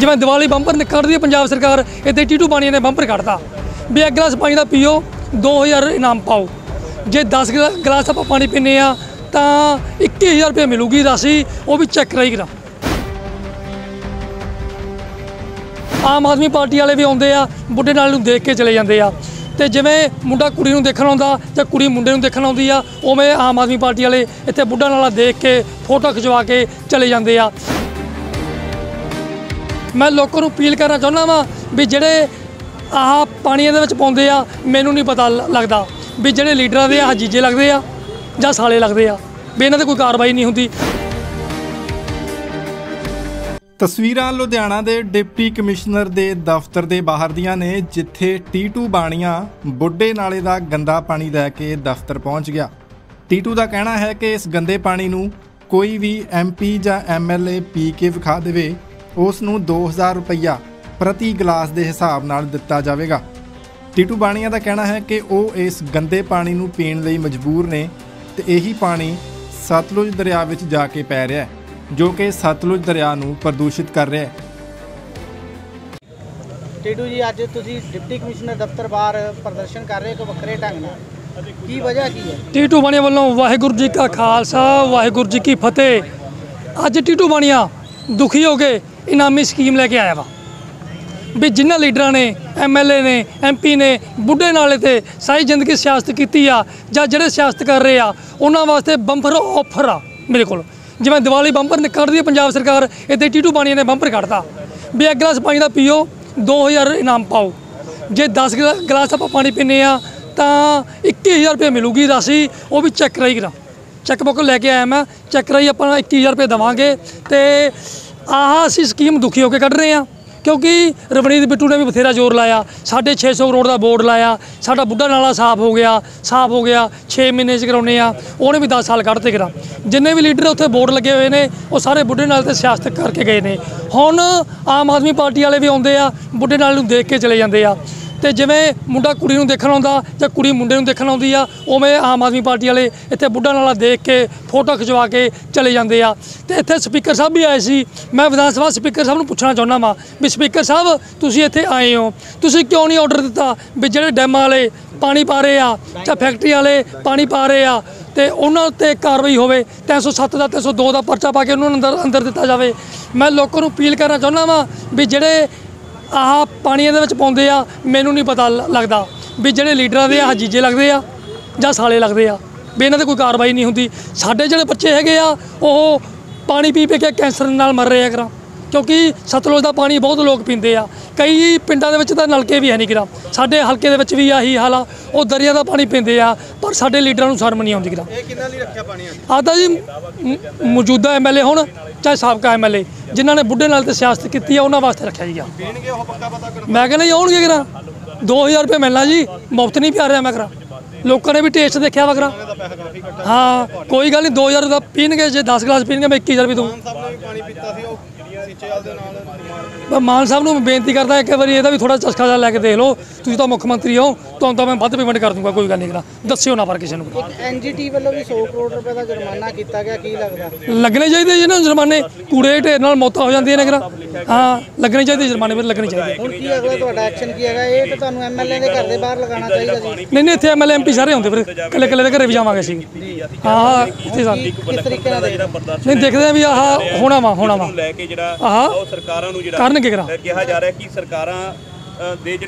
ਜਿਵੇਂ ਦੀਵਾਲੀ ਬੰਪਰ ਨਿਕਲਦੀ ਹੈ, ਪੰਜਾਬ ਸਰਕਾਰ ਇੱਥੇ ਟੀਟੂ ਬਾਣੀਆਂ ਨੇ ਬੰਪਰ ਕੱਢਤਾ। ਵੀ ਇੱਕ ਗਲਾਸ ਪਾਣੀ ਦਾ ਪੀਓ 2000 ਇਨਾਮ ਪਾਓ। ਜੇ 10 ਗਲਾ- ਗਲਾਸ ਆਪਾਂ ਪਾਣੀ ਪੀਂਦੇ ਆ ਤਾਂ 21000 ਰੁਪਏ ਮਿਲੂਗੀ ਰਾਸ਼ੀ, ਉਹ ਵੀ ਚੈੱਕ ਕਰਾਈ ਕਰਾ। ਆਮ ਆਦਮੀ ਪਾਰਟੀ ਵਾਲੇ ਵੀ ਆਉਂਦੇ ਆ, ਬੁੱਢੇ ਨਾਲ ਨੂੰ ਦੇਖ ਕੇ ਚਲੇ ਜਾਂਦੇ ਆ। ਤੇ ਜਿਵੇਂ ਮੁੰਡਾ ਕੁੜੀ ਨੂੰ ਦੇਖਣ ਆਉਂਦਾ, ਜਾਂ ਕੁੜੀ ਮੁੰਡੇ ਨੂੰ ਦੇਖਣ ਆਉਂਦੀ ਆ, ਉਵੇਂ ਆਮ ਆਦਮੀ ਪਾਰਟੀ ਵਾਲੇ ਇੱਥੇ ਬੁੱਢਾ ਨਾਲਾ ਦੇਖ ਕੇ ਫੋਟੋ ਖਿਚਵਾ ਕੇ ਚਲੇ ਜਾਂਦੇ ਆ। ਮੈਂ ਲੋਕਾਂ ਨੂੰ ਅਪੀਲ ਕਰਨਾ ਚਾਹੁੰਦਾ ਵਾਂ ਵੀ ਜਿਹੜੇ ਆਹ ਪਾਣੀਆਂ ਦੇ ਵਿੱਚ ਪਾਉਂਦੇ ਆ, ਮੈਨੂੰ ਨਹੀਂ ਪਤਾ ਲੱਗਦਾ। ਵੀ ਜਿਹੜੇ ਲੀਡਰਾਂ ਦੇ ਆਹ ਜੀਜੇ ਲੱਗਦੇ ਆ ਜਾਂ ਸਾਲੇ ਲੱਗਦੇ ਆ, ਵੀ ਇਹਨਾਂ ਤੇ ਕੋਈ ਕਾਰਵਾਈ ਨਹੀਂ ਹੁੰਦੀ। ਤਸਵੀਰਾਂ ਲੁਧਿਆਣਾ ਦੇ ਡਿਪਟੀ ਕਮਿਸ਼ਨਰ ਦੇ ਦਫ਼ਤਰ ਦੇ ਬਾਹਰ ਦੀਆਂ ਨੇ, ਜਿੱਥੇ ਟੀਟੂ ਬਾਣੀਆਂ ਬੁੱਢੇ ਨਾਲੇ ਦਾ ਗੰਦਾ ਪਾਣੀ ਲੈ ਕੇ ਦਫ਼ਤਰ ਪਹੁੰਚ ਗਿਆ। ਟੀਟੂ ਦਾ ਕਹਿਣਾ ਹੈ ਕਿ ਇਸ ਗੰਦੇ ਪਾਣੀ ਨੂੰ ਕੋਈ ਵੀ ਐਮਪੀ ਜਾਂ ਐਮਐਲਏ ਪੀ ਕੇ ਵਿਖਾ ਦੇਵੇ। ਉਸ ਨੂੰ 2000 ਰੁਪਈਆ ਪ੍ਰਤੀ ਗਲਾਸ ਦੇ ਹਿਸਾਬ ਨਾਲ ਦਿੱਤਾ ਜਾਵੇਗਾ। ਟੀਟੂ ਬਾਣੀਆਂ ਦਾ ਕਹਿਣਾ ਹੈ ਕਿ ਉਹ ਇਸ ਗੰਦੇ ਪਾਣੀ ਨੂੰ ਪੀਣ ਲਈ ਮਜਬੂਰ ਨੇ ਤੇ ਇਹੀ ਪਾਣੀ ਸਤਲੁਜ ਦਰਿਆ ਵਿੱਚ ਜਾ ਕੇ ਪੈ ਰਿਹਾ ਹੈ ਜੋ ਕਿ ਸਤਲੁਜ ਦਰਿਆ ਨੂੰ ਪ੍ਰਦੂਸ਼ਿਤ ਕਰ ਰਿਹਾ ਹੈ। ਟੀਟੂ ਜੀ ਅੱਜ ਤੁਸੀਂ ਡਿਪਟੀ ਕਮਿਸ਼ਨਰ ਦਫ਼ਤਰ ਬਾਹਰ ਪ੍ਰਦਰਸ਼ਨ ਕਰ ਰਹੇ ਹੋ ਵੱਖਰੇ ਢੰਗ ਨਾਲ। ਕੀ ਵਜ੍ਹਾ ਕੀ ਹੈ? ਟੀਟੂ ਬਾਣੀਆ ਵੱਲੋਂ ਵਾਹਿਗੁਰੂ ਜੀ ਕਾ ਖਾਲਸਾ ਵਾਹਿਗੁਰੂ ਜੀ ਕੀ ਫਤਿਹ। ਅੱਜ ਟੀਟੂ ਬਾਣੀਆ ਦੁਖੀ ਹੋ ਕੇ ਇਨਾਮੀ ਸਕੀਮ ਲੈ ਕੇ ਆਇਆ ਵਾ। ਵੀ ਜਿਨ੍ਹਾਂ ਲੀਡਰਾਂ ਨੇ ਐਮਐਲਏ ਨੇ ਐਮਪੀ ਨੇ ਬੁੱਢੇ ਨਾਲੇ ਤੇ ਸਾਰੀ ਜ਼ਿੰਦਗੀ ਸਿਆਸਤ ਕੀਤੀ ਆ ਜਾਂ ਜਿਹੜੇ ਸਿਆਸਤ ਕਰ ਰਹੇ ਆ, ਉਹਨਾਂ ਵਾਸਤੇ ਬੰਪਰ ਆਫਰ ਆ ਮੇਰੇ ਕੋਲ। ਜਿਵੇਂ ਦੀਵਾਲੀ ਬੰਪਰ ਕੱਢਦੀ ਹੈ ਪੰਜਾਬ ਸਰਕਾਰ ਇੱਥੇ ਟੀਟੂ ਬਾਣੀਆ ਨੇ ਬੰਪਰ ਕੱਢਤਾ। ਵੀ ਇੱਕ ਗਲਾਸ ਪਾਣੀ ਦਾ ਪੀਓ 2000 ਇਨਾਮ ਪਾਓ। ਜੇ 10 ਗਲਾ- ਗਲਾਸ ਆਪਾਂ ਪਾਣੀ ਪੀਂਦੇ ਆ, ਤਾਂ 21000 ਰੁਪਏ ਮਿਲੂਗੀ ਰਾਸ਼ੀ, ਉਹ ਵੀ ਚੈੱਕ ਕਰਾਈ ਕਰਾ। ਚੈੱਕ ਬੁੱਕ ਲੈ ਕੇ ਆਇਆ ਮੈਂ, ਚੈੱਕ ਕਰਾਈ ਆਪਾਂ 21000 ਰੁਪਏ ਦੇਵਾਂਗੇ ਤੇ ਆਹ ਅਸੀਂ ਸਕੀਮ ਦੁਖੀ ਹੋ ਕੇ ਕੱਢ ਰਹੇ ਆ ਕਿਉਂਕਿ ਰਵਨੀਤ ਬਿੱਟੂ ਨੇ ਵੀ ਬਥੇਰਾ ਜ਼ੋਰ ਲਾਇਆ। 650 ਕਰੋੜ ਦਾ ਬੋਰਡ ਲਾਇਆ। ਸਾਡਾ ਬੁੱਢਾ ਨਾਲਾ ਸਾਫ਼ ਹੋ ਗਿਆ, ਸਾਫ਼ ਹੋ ਗਿਆ। 6 ਮਹੀਨੇ ਚ ਕਰਾਉਨੇ ਆ ਉਹਨੇ ਵੀ 10 ਸਾਲ ਕੱਢਤੇ ਕਰਾ। ਜਿੰਨੇ ਵੀ ਲੀਡਰ ਉੱਥੇ ਬੋਰਡ ਲੱਗੇ ਹੋਏ ਨੇ, ਉਹ ਸਾਰੇ ਬੁੱਢੇ ਨਾਲ ਤੇ ਸਿਆਸਤ ਕਰਕੇ ਗਏ ਨੇ। ਹੁਣ ਆਮ ਆਦਮੀ ਪਾਰਟੀ ਵਾਲੇ ਵੀ ਆਉਂਦੇ ਆ, ਬੁੱਢੇ ਨਾਲ ਨੂੰ ਦੇਖ ਕੇ ਚਲੇ ਜਾਂਦੇ ਆ। ਤੇ ਜਿਵੇਂ ਮੁੰਡਾ ਕੁੜੀ ਨੂੰ ਦੇਖਣ ਆਉਂਦਾ ਜਾਂ ਕੁੜੀ ਮੁੰਡੇ ਨੂੰ ਦੇਖਣ ਆਉਂਦੀ ਆ, ਉਵੇਂ ਆਮ ਆਦਮੀ ਪਾਰਟੀ ਵਾਲੇ ਇੱਥੇ ਬੁੱਢਾ ਨਾਲਾ ਦੇਖ ਕੇ ਫੋਟੋ ਖਿਚਵਾ ਕੇ ਚਲੇ ਜਾਂਦੇ ਆ। ਤੇ ਇੱਥੇ ਸਪੀਕਰ ਸਾਹਿਬ ਵੀ ਆਏ ਸੀ। ਮੈਂ ਵਿਧਾਨ ਸਭਾ ਸਪੀਕਰ ਸਾਹਿਬ ਨੂੰ ਪੁੱਛਣਾ ਚਾਹੁੰਦਾ ਵਾਂ ਵੀ ਸਪੀਕਰ ਸਾਹਿਬ, ਤੁਸੀਂ ਇੱਥੇ ਆਏ ਹੋ। ਤੁਸੀਂ ਕਿਉਂ ਨਹੀਂ ਆਰਡਰ ਦਿੱਤਾ ਵੀ ਜਿਹੜੇ ਡੈਮਾਂ ਵਾਲੇ ਪਾਣੀ ਪਾ ਰਹੇ ਆ ਜਾਂ ਫੈਕਟਰੀ ਵਾਲੇ ਪਾਣੀ ਪਾ ਰਹੇ ਆ ਤੇ ਉਹਨਾਂ ਉੱਤੇ ਕਾਰਵਾਈ ਹੋਵੇ 307 ਦਾ 302 ਦਾ ਪਰਚਾ ਪਾ ਕੇ ਉਹਨਾਂ ਨੂੰ ਅੰਦਰ ਅੰਦਰ ਦਿੱਤਾ ਜਾਵੇ। ਮੈਂ ਲੋਕਾਂ ਨੂੰ ਅਪੀਲ ਕਰਨਾ ਚਾਹੁੰਦਾ ਵਾਂ ਵੀ ਜਿਹੜੇ ਆਹ ਪਾਣੀਆਂ ਦੇ ਵਿੱਚ ਪਾਉਂਦੇ ਆ, ਮੈਨੂੰ ਨਹੀਂ ਪਤਾ ਲੱਗਦਾ। ਵੀ ਜਿਹੜੇ ਲੀਡਰਾਂ ਦੇ ਆਹ ਜੀਜੇ ਲੱਗਦੇ ਆ ਜਾਂ ਸਾਲੇ ਲੱਗਦੇ ਆ, ਵੀ ਇਹਨਾਂ ਤੇ ਕੋਈ ਕਾਰਵਾਈ ਨਹੀਂ ਹੁੰਦੀ। ਸਾਡੇ ਜਿਹੜੇ ਬੱਚੇ ਹੈਗੇ ਆ, ਉਹ ਪਾਣੀ ਪੀ ਪੀ ਕੇ ਕੈਂਸਰ ਨਾਲ ਮਰ ਰਹੇ ਆ ਕਰਾਂ ਕਿਉਂਕਿ ਸਤਲੁਜ ਦਾ ਪਾਣੀ ਬਹੁਤ ਲੋਕ ਪੀਂਦੇ ਆ। ਕਈ ਪਿੰਡਾਂ ਦੇ ਵਿੱਚ ਤਾਂ ਨਲਕੇ ਵੀ ਹੈ ਨਹੀਂ ਕਰਾਂ ਸਾਡੇ ਹਲਕੇ ਦੇ ਵਿੱਚ ਵੀ ਆਹੀ ਹਾਲ ਆ। ਉਹ ਦਰਿਆ ਦਾ ਪਾਣੀ ਪੀਂਦੇ ਆ ਪਰ ਸਾਡੇ ਲੀਡਰਾਂ ਨੂੰ ਸ਼ਰਮ ਨਹੀਂ ਆਉਂਦੀ ਕਰਾਂ ਇਹ ਕਿੰਨਾ ਲਈ ਰੱਖਿਆ ਪਾਣੀ ਆਦਾ ਜੀ ਮੌਜੂਦਾ ਐਮਐਲਏ ਹੁਣ ਚਾਹੇ ਸਾਬਕਾ ਐਮਐਲਏ ਜਿਨ੍ਹਾਂ ਨੇ ਬੁੱਢੇ ਨਾਲ ਤੇ ਸਿਆਸਤ ਕੀਤੀ ਆ ਉਹਨਾਂ ਵਾਸਤੇ ਰੱਖਿਆ ਜੀ ਆ ਮੈਂ ਕਹਿੰਦਾ ਜੀ ਆਉਣਗੇ ਕਰਾਂ 2000 ਰੁਪਏ ਮਿਲਣਾ ਜੀ ਮੁਫਤ ਨਹੀਂ ਪਿਆ ਰਿਹਾ ਮੈਂ ਕਰਾਂ ਲੋਕਾਂ ਨੇ ਵੀ ਟੇਸਟ ਦੇਖਿਆ ਵਾ ਕਰਾਂ ਹਾਂ ਕੋਈ ਗੱਲ ਨਹੀਂ 2000 ਦਾ ਪੀਣਗੇ ਜੇ 10 ਗਲਾਸ ਪੀਣਗੇ ਮੈਂ 21000 ਰੁਪਏ ਦੂੰ ਸਾਹਿਬ ਨੇ ਵੀ ਪਾਣੀ ਪੀਤਾ ਸੀ ਉਹ ਸੀਚੇਵਾਲ ਦੇ ਨਾਲ ਮੈਂ ਮਾਨ ਸਾਹਿਬ ਨੂੰ ਬੇਨਤੀ ਕਰਦਾ ਇੱਕ ਵਾਰੀ ਇਹਦਾ ਵੀ ਥੋੜਾ ਚਸਕਾ ਜਿਹਾ ਲੈ ਕੇ ਦੇਖ ਲਓ। ਤੁਸੀਂ ਤਾਂ ਮੁੱਖ ਮੰਤਰੀ ਹੋ ਤੁਹਾਨੂੰ ਤਾਂ ਮੈਂ ਵੱਧ ਪੇਮੈਂਟ ਕਰ ਦੂੰਗਾ ਕੋਈ ਗੱਲ ਨਹੀਂ ਕਰਾਂ। ਦੱਸਿਓ ਨਾ ਪਰ ਕਿਸੇ ਨੂੰ। ਐਨਜੀਟੀ ਵੱਲੋਂ ਵੀ 100 ਕਰੋੜ ਰੁਪਏ ਦਾ ਜੁਰਮਾਨਾ ਕੀਤਾ ਗਿਆ ਕੀ ਲੱਗਦਾ? ਲੱਗਣੇ ਚਾਹੀਦੇ ਜੀ ਨਾ ਜੁਰਮਾਨੇ। ਕੂੜੇ ਢੇਰ ਨਾਲ ਮੌਤਾਂ ਹੋ ਜਾਂਦੀਆਂ ਨੇ ਕਰਾਂ। ਹਾਂ ਲੱਗਣੇ ਚਾਹੀਦੇ ਜੁਰਮਾਨੇ ਫਿਰ ਲੱਗਣੇ ਚਾਹੀਦੇ। ਹੁਣ ਕੀ ਅਗਲਾ ਤੁਹਾਡਾ ਐਕਸ਼ਨ ਕੀ ਹੈਗਾ? ਇਹ ਤਾਂ ਤੁਹਾਨੂੰ ਐਮਐਲਏ ਦੇ ਘਰ ਦੇ ਬਾਹਰ ਲਗਾਉਣਾ ਚਾਹੀਦਾ ਸੀ। ਨਹੀਂ ਨਹੀਂ ਇੱਥੇ ਐਮਐਲਏ ਐਮਪੀ ਸਾਰੇ ਹੁੰਦੇ ਫਿਰ। ਕੱਲੇ ਕੱਲੇ ਦੇ ਘਰੇ ਵੀ ਜਾਵਾਂਗੇ ਅਸੀਂ। ਹਾਂ ਇੱਥੇ ਸਾਨੂੰ ਕਿਸ ਤਰੀਕੇ ਨਾਲ ਦੇਖਦੇ ਨਹੀਂ ਦੇਖਦੇ ਆ ਵੀ ਆਹ ਹੋਣਾ ਵਾ ਹੋਣਾ ਵਾ। ਲੈ ਕੇ ਜਿਹੜਾ ਆਹ। ਉਹ ਸਰਕਾਰਾਂ ਨੂੰ ਜਿਹੜਾ ਕਰਨਗੇ ਕਰਾਂ ਕਿਹਾ ਜਾ ਰਿਹਾ ਕਿ ਸਰਕਾਰਾਂ ਦੇ ਜਿਹੜੇ